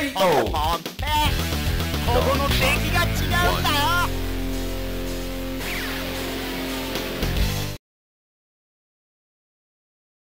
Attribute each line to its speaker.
Speaker 1: Oh.
Speaker 2: Oh. Oh.